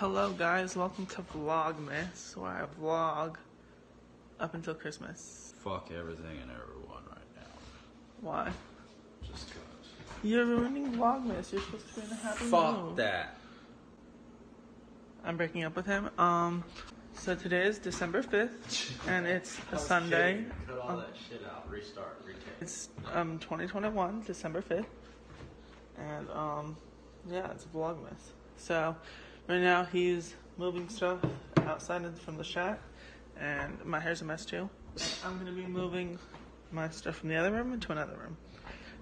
Hello guys, welcome to Vlogmas, where I vlog up until Christmas. Fuck everything and everyone right now. Why? Just cause. You're ruining Vlogmas. You're supposed to be in a happy Fuck mood. that. I'm breaking up with him. Um, so today is December 5th, and it's a Sunday. Cut all Um, that shit out. Restart. Retake. It's um 2021, December 5th, and um, yeah, it's Vlogmas. So right now he's moving stuff outside from the shack, and my hair's a mess too. I'm gonna be moving my stuff from the other room into another room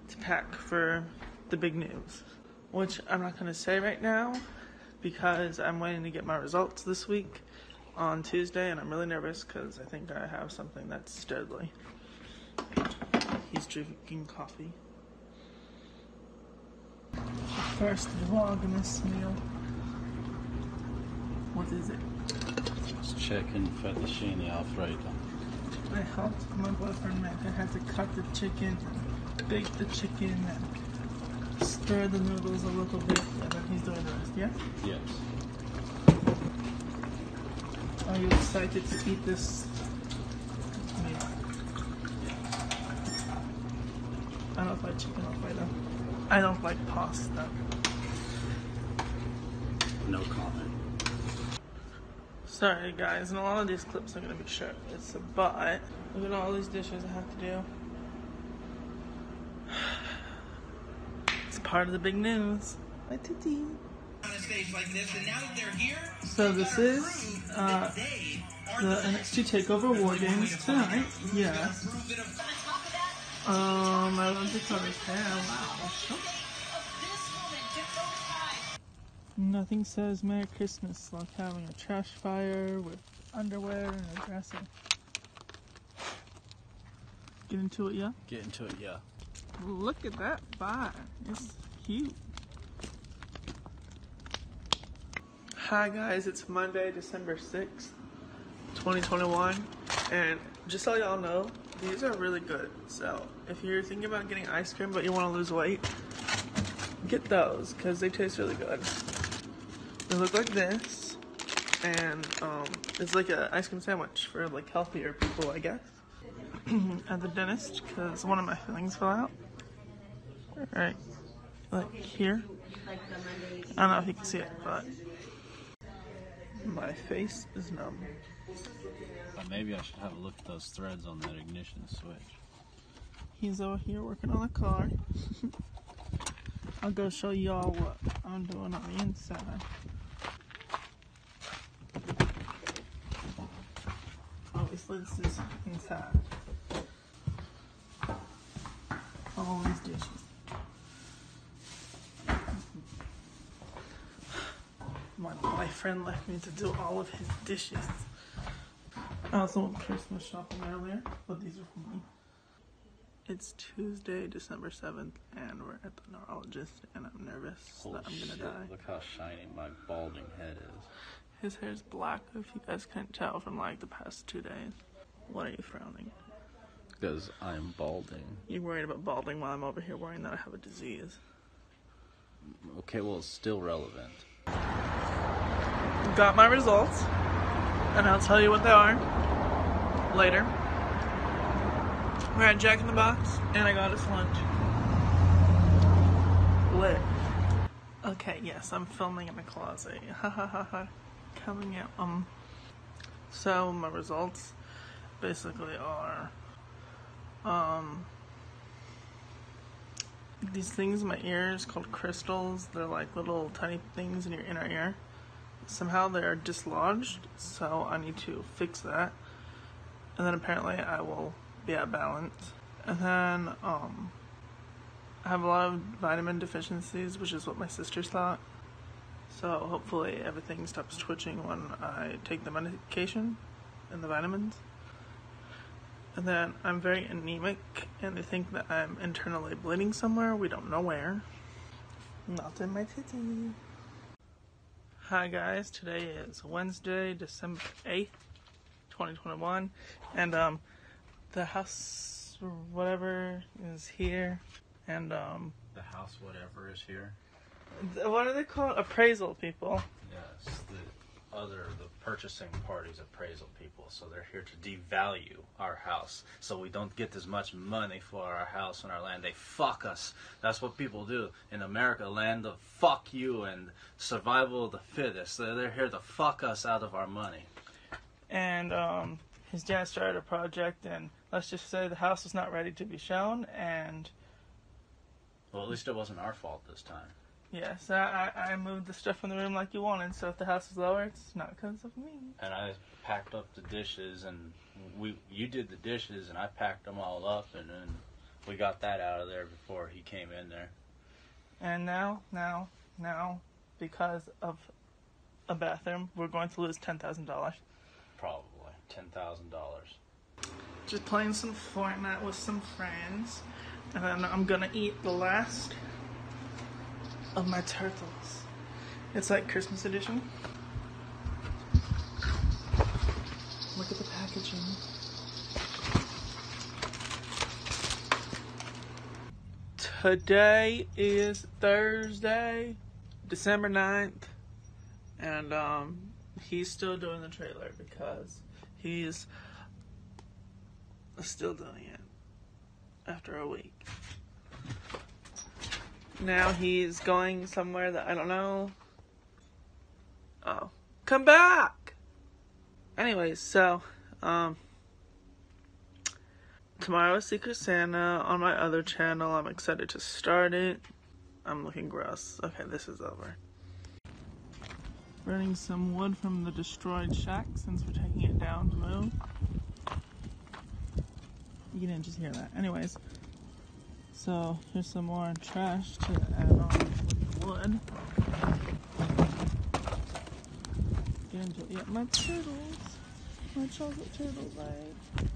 to pack for the big news, which I'm not gonna say right now because I'm waiting to get my results this week on Tuesday, and I'm really nervous because I think I have something that's deadly. He's drinking coffee. First vlogmas meal. What is it? It's chicken fettuccine alfredo. I helped my boyfriend make. I had to cut the chicken, bake the chicken, and stir the noodles a little bit, and then he's doing the rest. Yeah? Yes. Are you excited to eat this meal? I don't like chicken alfredo. I don't like pasta. No comment. Sorry guys, and a lot of these clips are gonna be shirtless, but look at all these dishes I have to do. It's part of the big news. My titty. on a stage like this, and now that they're here, So this is proof uh, that the NXT Takeover War Games tonight. Yes. proof it of Um, I love the colors hair. Wow. Nothing says Merry Christmas like having a trash fire with underwear and a dresser. Get into it, yeah? Get into it, yeah. Look at that bar. It's cute. Hi guys, it's Monday, December 6th, 2021. And just so y'all know, these are really good. So if you're thinking about getting ice cream but you want to lose weight, get those because they taste really good. They look like this. And um, it's like an ice cream sandwich for like healthier people, I guess. At the dentist because one of my fillings fell out. Right, like here. I don't know if you can see it, but my face is numb. Uh, maybe I should have a look at those threads on that ignition switch. He's over here working on the car. I'll go show y'all what I'm doing on the inside. Obviously, this is inside. All these dishes. My boyfriend left me to do all of his dishes. I also went Christmas shopping earlier, but these are for me. It's Tuesday, December 7th, and we're at the neurologist, and I'm nervous Holy that I'm gonna shit, die. look how shiny my balding head is. His hair's black, if you guys couldn't tell from like the past two days. What are you frowning? Because I'm balding. You're worried about balding while I'm over here worrying that I have a disease. Okay, well, it's still relevant. Got my results, and I'll tell you what they are later. We're at Jack in the Box, and I got us lunch. Lit. Okay, yes, I'm filming in the closet. Ha ha ha ha. Coming out. Um. So my results basically are, um, these things in my ears called crystals. They're like little tiny things in your inner ear. Somehow they are dislodged, so I need to fix that. And then apparently I will be at balance. And then um, I have a lot of vitamin deficiencies, which is what my sisters thought. So hopefully everything stops twitching when I take the medication and the vitamins. And then I'm very anemic, and they think that I'm internally bleeding somewhere. We don't know where. Not in my titty. Hi guys, today is Wednesday, December 8th, 2021, and um, the house, whatever, is here, and um, The house, whatever, is here. Th- What are they called? Appraisal people. Yes, the other, the purchasing party's appraisal people. So they're here to devalue our house. So we don't get as much money for our house and our land. They fuck us. That's what people do. In America, land of fuck you and survival of the fittest. They're, they're here to fuck us out of our money. and um, his dad started a project, and let's just say the house was not ready to be shown, and Well, at least it wasn't our fault this time. yes, I, I I moved the stuff in the room like you wanted, so if the house is lower, it's not because of me. and I packed up the dishes, and we you did the dishes, and I packed them all up, and then we got that out of there before he came in there. And now, now, now, because of a bathroom, we're going to lose ten thousand dollars. Probably ten thousand dollars. Just playing some Fortnite with some friends, and then I'm gonna eat the last of my turtles. It's like Christmas edition. Look at the packaging. Today is Thursday, December 9th, and um, he's still doing the trailer because he's still doing it after a week. Now he's going somewhere that I don't know. Oh, come back! Anyways, so, um, tomorrow is Secret Santa on my other channel. I'm excited to start it. I'm looking gross. Okay, this is over. Running some wood from the destroyed shack since we're taking it down to move. You didn't just hear that. Anyways, so here's some more trash to add on with the wood. Get into it. yeah, my turtles. My chocolate turtles, right?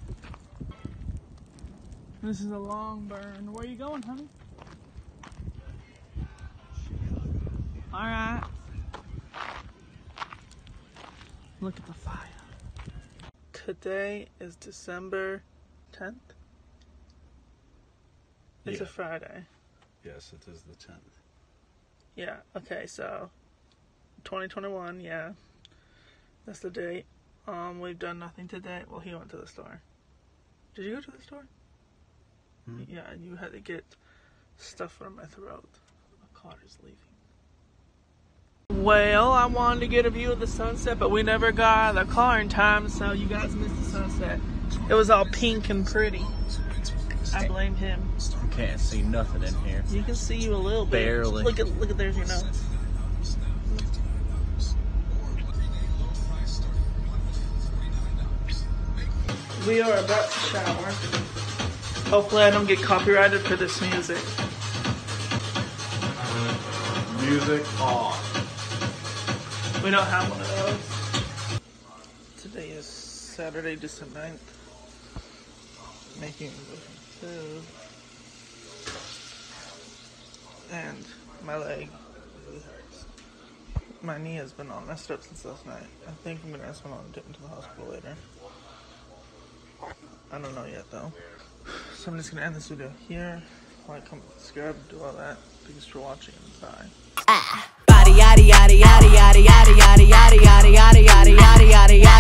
This is a long burn. Where are you going, honey? Alright. Look at the fire. Today is December 10th. It's a Friday. Yes, it is the tenth. Yeah, okay, so 2021, yeah. That's the date. Um, we've done nothing today. Well, he went to the store. Did you go to the store? Hmm. Yeah, and you had to get stuff from my throat. The car is leaving. Well, I wanted to get a view of the sunset, but we never got out of the car in time, so you guys missed the sunset. It was all pink and pretty. I blame him. You can't see nothing in here. You can see you a little bit. Barely. Look at look at there's your nose. We are about to shower. Hopefully I don't get copyrighted for this music. Music off. We don't have one of those. Today is Saturday, December 9th. Making food. And my leg really hurts. My knee has been all messed up since last night. I think I'm gonna ask my mom to take me to the hospital later. I don't know yet though. So I'm just gonna end this video here. Like, comment, subscribe, do all that. Thanks for watching. Bye. Ah. Body yaddy yaddy yaddy yada yada yada yada yada.